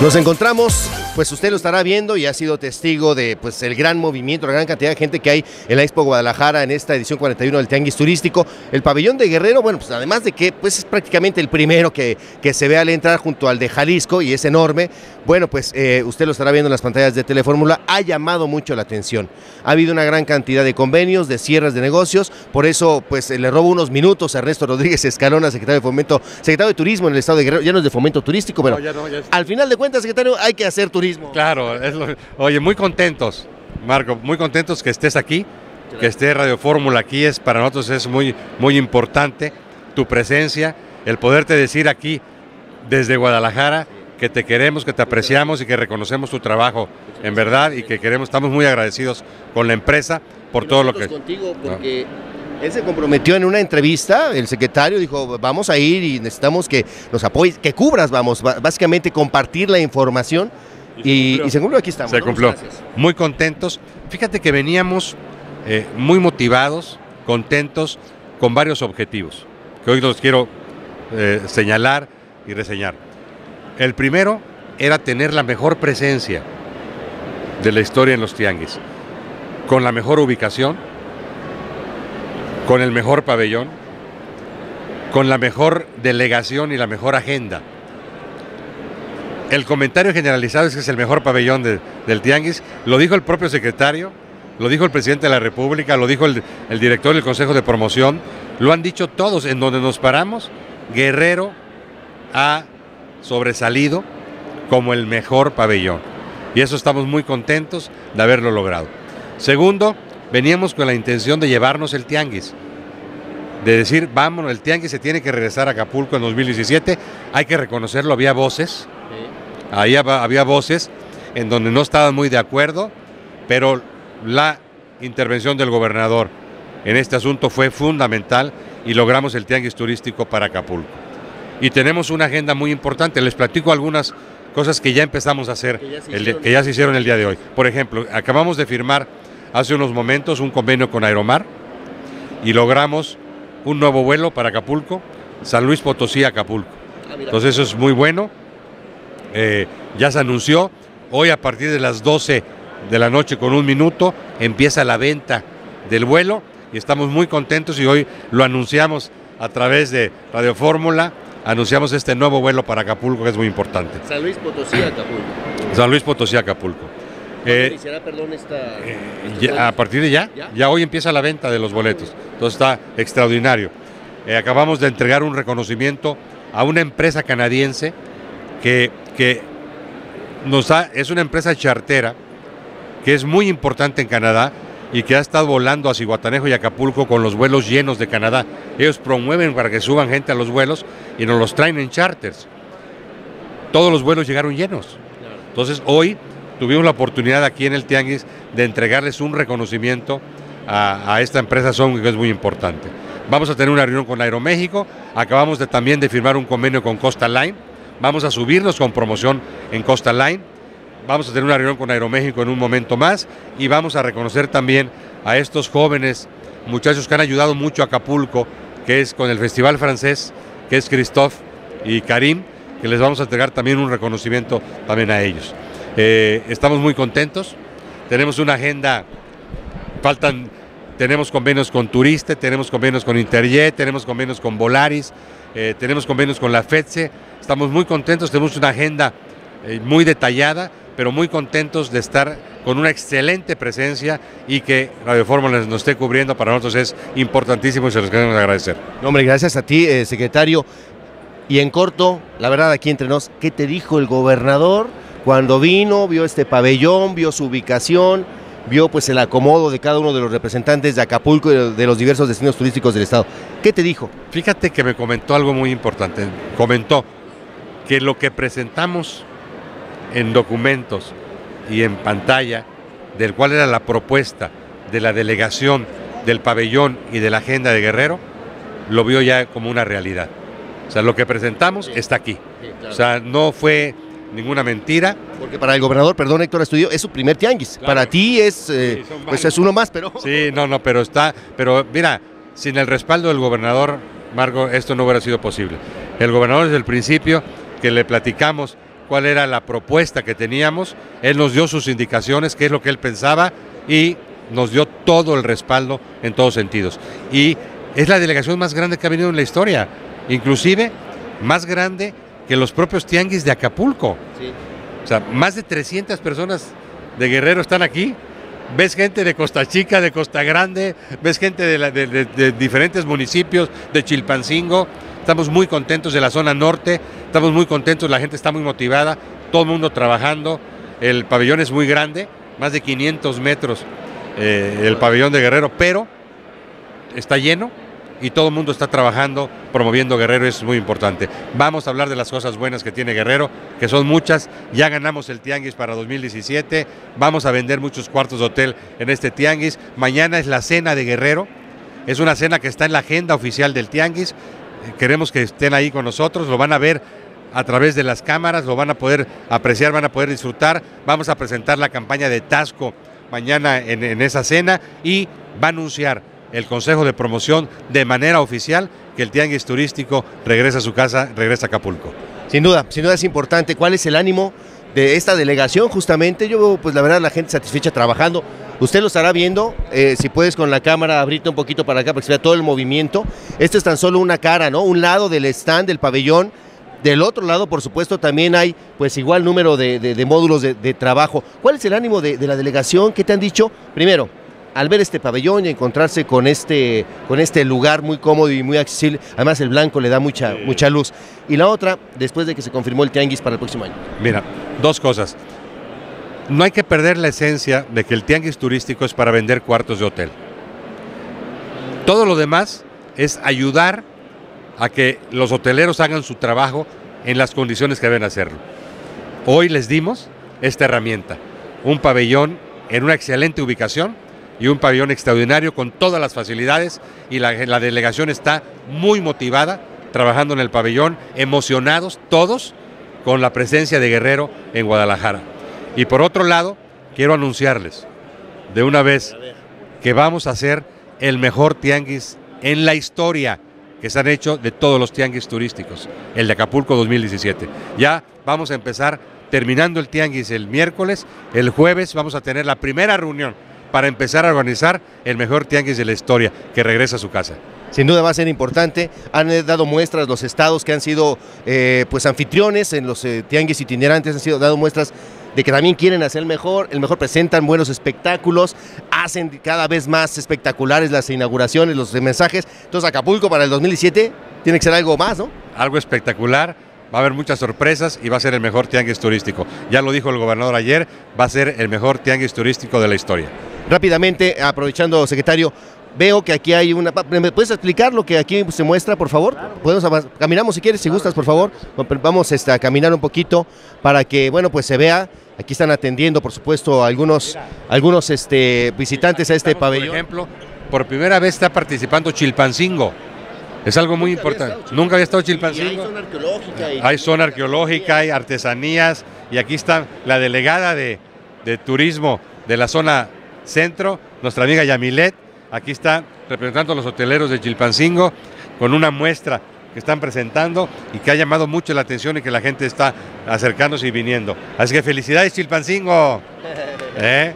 Nos encontramos, pues usted lo estará viendo y ha sido testigo de pues el gran movimiento, la gran cantidad de gente que hay en la Expo Guadalajara en esta edición 41 del Tianguis Turístico. El pabellón de Guerrero, bueno, pues además de que pues es prácticamente el primero que, que se ve al entrar junto al de Jalisco y es enorme, bueno, pues eh, usted lo estará viendo en las pantallas de Telefórmula, ha llamado mucho la atención. Ha habido una gran cantidad de convenios, de cierres de negocios, por eso pues le robo unos minutos a Ernesto Rodríguez Escalona, secretario de Fomento, secretario de Turismo en el Estado de Guerrero, ya no es de Fomento Turístico, pero No, ya no, ya es- al final de cuentas, secretario, hay que hacer turismo. Claro, es lo- oye, muy contentos, Marco, muy contentos que estés aquí, que esté Radio Fórmula aquí, es para nosotros es muy, muy importante tu presencia, el poderte decir aquí desde Guadalajara que te queremos, que te apreciamos y que reconocemos tu trabajo, en verdad, y que queremos, estamos muy agradecidos con la empresa por todo lo que... contigo porque él se comprometió en una entrevista, el secretario dijo, vamos a ir y necesitamos que nos apoyes, que cubras, vamos, básicamente compartir la información y, y se cumplió, aquí estamos. Se cumplió. Muy contentos. Fíjate que veníamos eh, muy motivados, contentos, con varios objetivos, que hoy los quiero eh, señalar y reseñar. El primero era tener la mejor presencia de la historia en los tianguis, con la mejor ubicación, con el mejor pabellón, con la mejor delegación y la mejor agenda. El comentario generalizado es que es el mejor pabellón de- del Tianguis. Lo dijo el propio secretario, lo dijo el presidente de la República, lo dijo el director del Consejo de Promoción, lo han dicho todos. En donde nos paramos, Guerrero ha sobresalido como el mejor pabellón. Y eso estamos muy contentos de haberlo logrado. Segundo, veníamos con la intención de llevarnos el Tianguis. De decir, vámonos, el Tianguis se tiene que regresar a Acapulco en 2017. Hay que reconocerlo, había voces, Ahí hab- había voces en donde no estaban muy de acuerdo, pero la intervención del gobernador en este asunto fue fundamental y logramos el tianguis turístico para Acapulco. Y tenemos una agenda muy importante. Les platico algunas cosas que ya empezamos a hacer, Que ya se el- que ya se hicieron el día de hoy. Por ejemplo, acabamos de firmar hace unos momentos un convenio con Aeromar y logramos un nuevo vuelo para Acapulco, San Luis Potosí, Acapulco. Entonces eso es muy bueno. Eh, ya se anunció. Hoy a partir de las 12 de la noche con un minuto empieza la venta del vuelo y estamos muy contentos y hoy lo anunciamos a través de Radio Fórmula. Anunciamos este nuevo vuelo para Acapulco que es muy importante. San Luis Potosí, Acapulco. San Luis Potosí, Acapulco. Eh, iniciará, perdón, esta... ya- a partir de ya, ¿Ya? ya hoy empieza la venta de los boletos. Entonces está extraordinario. Eh, acabamos de entregar un reconocimiento a una empresa canadiense que, que nos es una empresa chartera que es muy importante en Canadá y que ha estado volando a Cihuatanejo y Acapulco con los vuelos llenos de Canadá. Ellos promueven para que suban gente a los vuelos y nos los traen en charters. Todos los vuelos llegaron llenos. Entonces hoy tuvimos la oportunidad aquí en el Tianguis de entregarles un reconocimiento a, esta empresa Son que es muy importante. Vamos a tener una reunión con Aeroméxico, acabamos de, también de firmar un convenio con Costa Line, vamos a subirnos con promoción en Costa Line, vamos a tener una reunión con Aeroméxico en un momento más y vamos a reconocer también a estos jóvenes muchachos que han ayudado mucho a Acapulco, que es con el Festival Francés, que es Christophe y Karim, que les vamos a entregar también un reconocimiento también a ellos. Eh, estamos muy contentos, tenemos una agenda, faltan, tenemos convenios con Turiste, tenemos convenios con Interjet, tenemos convenios con Volaris, eh, tenemos convenios con la FEDSE, estamos muy contentos, tenemos una agenda eh, muy detallada, pero muy contentos de estar con una excelente presencia y que Radio Fórmula nos esté cubriendo, para nosotros es importantísimo y se los queremos agradecer. Hombre, gracias a ti, secretario. Y en corto, la verdad, aquí entre nos, ¿qué te dijo el gobernador cuando vino, vio este pabellón, vio su ubicación, vio pues el acomodo de cada uno de los representantes de Acapulco y de- de los diversos destinos turísticos del estado? ¿Qué te dijo? Fíjate que me comentó algo muy importante. Comentó que lo que presentamos en documentos y en pantalla, del cual era la propuesta de la delegación del pabellón y de la agenda de Guerrero, lo vio ya como una realidad. O sea, lo que presentamos está aquí. O sea, no fue ninguna mentira. Porque para el gobernador, perdón Héctor Estudio, es su primer tianguis. Claro. Para ti es, eh, Sí, pues es uno más, pero... Sí, no, no, pero está, pero mira, sin el respaldo del gobernador, Margo, esto no hubiera sido posible. El gobernador desde el principio que le platicamos cuál era la propuesta que teníamos, él nos dio sus indicaciones, qué es lo que él pensaba y nos dio todo el respaldo en todos sentidos. Y es la delegación más grande que ha venido en la historia, inclusive más grande que los propios tianguis de Acapulco. O sea, más de 300 personas de Guerrero están aquí. Ves gente de Costa Chica, de Costa Grande, ves gente de, diferentes municipios, de Chilpancingo. Estamos muy contentos de la zona norte, estamos muy contentos, la gente está muy motivada, todo el mundo trabajando. El pabellón es muy grande, más de 500 metros eh, el pabellón de Guerrero, pero está lleno, y todo el mundo está trabajando, promoviendo Guerrero, eso es muy importante. Vamos a hablar de las cosas buenas que tiene Guerrero, que son muchas. Ya ganamos el Tianguis para 2017, vamos a vender muchos cuartos de hotel en este Tianguis. Mañana es la cena de Guerrero, es una cena que está en la agenda oficial del Tianguis. Queremos que estén ahí con nosotros, lo van a ver a través de las cámaras, lo van a poder apreciar, van a poder disfrutar. Vamos a presentar la campaña de Tasco mañana en, en esa cena y va a anunciar el Consejo de Promoción de manera oficial que el tianguis turístico regresa a su casa, regresa a Acapulco. Sin duda, sin duda es importante. ¿Cuál es el ánimo de esta delegación? Justamente, yo veo, pues la verdad, la gente satisfecha trabajando. Usted lo estará viendo, eh, si puedes con la cámara abrirte un poquito para acá para que se vea todo el movimiento. Esto es tan solo una cara, ¿no? Un lado del stand, del pabellón. Del otro lado, por supuesto, también hay pues igual número de, módulos de, trabajo. ¿Cuál es el ánimo de, de la delegación? ¿Qué te han dicho? Primero, al ver este pabellón y encontrarse con este, con este lugar muy cómodo y muy accesible, además el blanco le da mucha, mucha luz. Y la otra, después de que se confirmó el tianguis para el próximo año. Mira, dos cosas. No hay que perder la esencia de que el tianguis turístico es para vender cuartos de hotel. Todo lo demás es ayudar a que los hoteleros hagan su trabajo en las condiciones que deben hacerlo. Hoy les dimos esta herramienta, un pabellón en una excelente ubicación, y un pabellón extraordinario con todas las facilidades y la, delegación está muy motivada trabajando en el pabellón, emocionados todos con la presencia de Guerrero en Guadalajara. Y por otro lado, quiero anunciarles de una vez que vamos a hacer el mejor tianguis en la historia que se han hecho de todos los tianguis turísticos, el de Acapulco 2017. Ya vamos a empezar terminando el tianguis el miércoles, el jueves vamos a tener la primera reunión para empezar a organizar el mejor tianguis de la historia, que regresa a su casa. Sin duda va a ser importante. Han eh, dado muestras los estados que han sido eh, pues anfitriones en los eh, tianguis itinerantes, han sido dado muestras de que también quieren hacer el mejor, el mejor presentan buenos espectáculos, hacen cada vez más espectaculares las inauguraciones, los mensajes. Entonces Acapulco para el 2017 tiene que ser algo más, ¿no? Algo espectacular va a haber muchas sorpresas y va a ser el mejor tianguis turístico. Ya lo dijo el gobernador ayer, va a ser el mejor tianguis turístico de la historia. Rápidamente, aprovechando, secretario, veo que aquí hay una... ¿Me puedes explicar lo que aquí se muestra, por favor? Podemos Caminamos si quieres, si gustas, por favor. Vamos este, a caminar un poquito para que, bueno, pues se vea. Aquí están atendiendo, por supuesto, algunos, algunos este, visitantes a este pabellón. Por ejemplo, por primera vez está participando Chilpancingo. Es algo muy importante. Nunca había estado Chilpancingo. hay zona arqueológica. hay zona arqueológica, hay artesanías. Y aquí está la delegada de, de turismo de la zona centro, nuestra amiga Yamilet, aquí está representando a los hoteleros de Chilpancingo con una muestra que están presentando y que ha llamado mucho la atención y que la gente está acercándose y viniendo. Así que felicidades Chilpancingo. ¿Eh?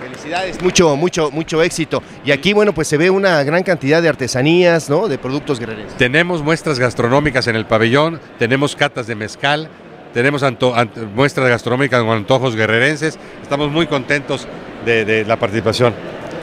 Felicidades, mucho, mucho, mucho éxito. Y aquí, bueno, pues se ve una gran cantidad de artesanías, ¿no? De productos guerreros. Tenemos muestras gastronómicas en el pabellón, tenemos catas de mezcal, tenemos muestras gastronómicas con antojos guerrerenses. Estamos muy contentos de, la participación.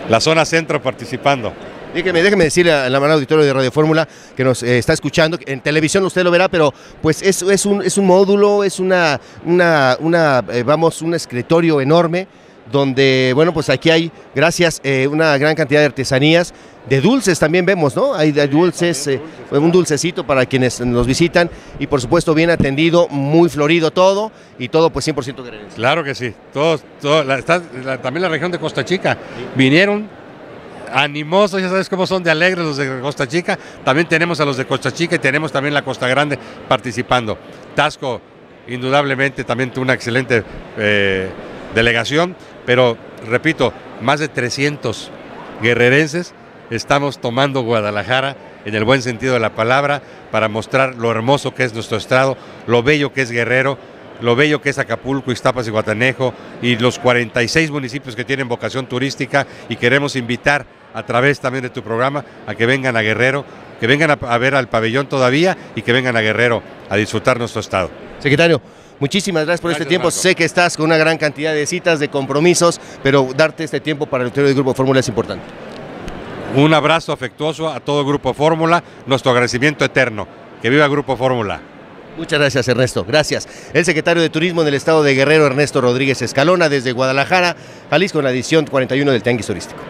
La zona centro participando. Déjeme, déjeme decirle a la mano auditorio de Radio Fórmula que nos eh, está escuchando, en televisión usted lo verá, pero pues es, es, un, es un módulo, es una, una, una eh, vamos, un escritorio enorme donde, bueno, pues aquí hay, gracias, eh, una gran cantidad de artesanías, de dulces también vemos, ¿no? Hay dulces, eh, un dulcecito para quienes nos visitan y por supuesto bien atendido, muy florido todo y todo pues 100% guerrerense. Claro que sí, todos, está, también la región de Costa Chica, vinieron animosos, ya sabes cómo son de alegres los de Costa Chica, también tenemos a los de Costa Chica y tenemos también la Costa Grande participando. Tasco, indudablemente, también tuvo una excelente eh, delegación pero, repito, más de 300 guerrerenses estamos tomando Guadalajara en el buen sentido de la palabra para mostrar lo hermoso que es nuestro estado, lo bello que es Guerrero lo bello que es Acapulco, Iztapas y Guatanejo y los 46 municipios que tienen vocación turística y queremos invitar a través también de tu programa a que vengan a Guerrero, que vengan a, ver al pabellón todavía y que vengan a Guerrero a disfrutar nuestro estado. Secretario, Muchísimas gracias por este tiempo. Sé que estás con una gran cantidad de citas, de compromisos, pero darte este tiempo para el interior del Grupo Fórmula es importante. Un abrazo afectuoso a todo el Grupo Fórmula, nuestro agradecimiento eterno. Que viva Grupo Fórmula. Muchas gracias, Ernesto. Gracias. El secretario de Turismo en el estado de Guerrero, Ernesto Rodríguez Escalona, desde Guadalajara, Jalisco, en la edición 41 del Tianguis Turístico.